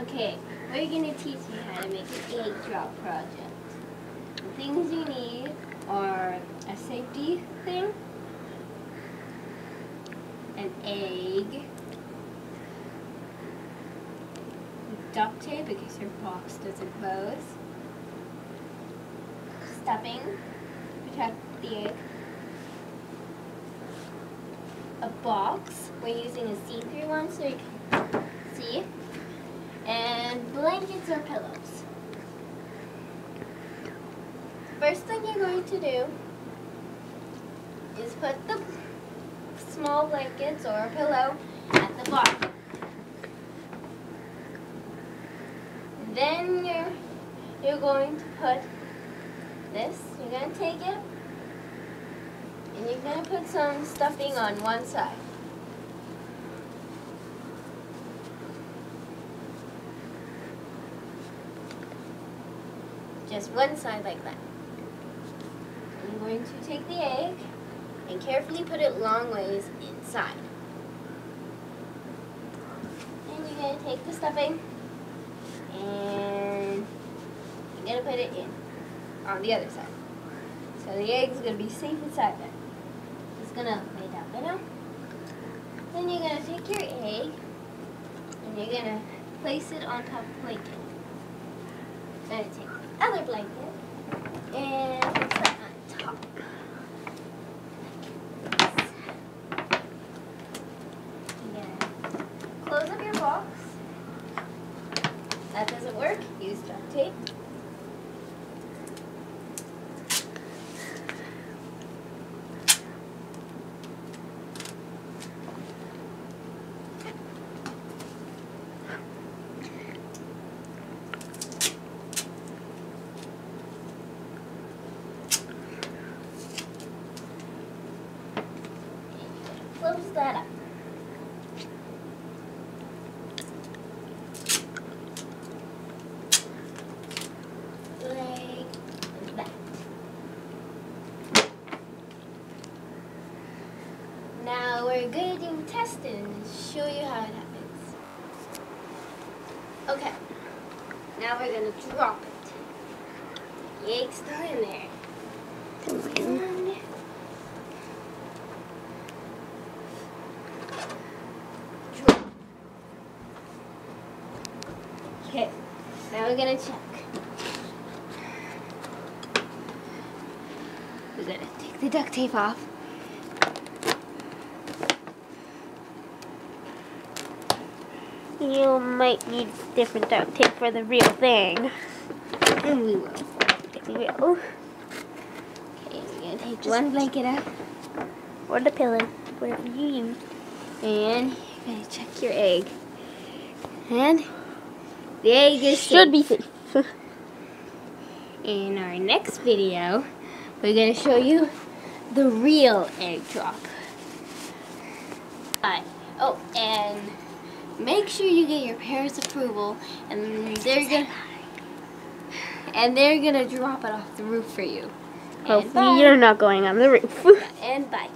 Okay, we're going to teach you how to make an egg drop project. The things you need are a safety thing, an egg, duct tape in case your box doesn't close, stuffing to protect the egg, a box. We're using a see-through one so you can see, and blankets or pillows. First thing you're going to do is put the small blankets or a pillow at the bottom. Then you're you're going to put this, you're going to take it, and you're going to put some stuffing on one side. Just one side like that. I'm going to take the egg and carefully put it long ways inside. And you're going to take the stuffing and you're going to put it in on the other side. So the egg is going to be safe inside there. Just going to lay down below. Then you're going to take your egg and you're going to place it on top of the blanket. Then take other blanket and put it on top. Close up your box. That doesn't work, use duct tape. Close that up. Like that. Now we're going to do testing and show you how it happens. Okay. Now we're going to drop it. Egg's still in there. And drop. Okay. Now we're to check. We're to take the duct tape off. You might need different duct tape for the real thing. And we will. We will. Okay, we're to take Just one blanket out. Or the pillow, whatever you use. And you're to check your egg. And the egg is Should be safe. safe. In our next video, we're going to show you the real egg drop. Hi. Oh, and make sure you get your parents' approval, and they're gonna and they're gonna drop it off the roof for you. Hopefully you're not going on the roof. And bye.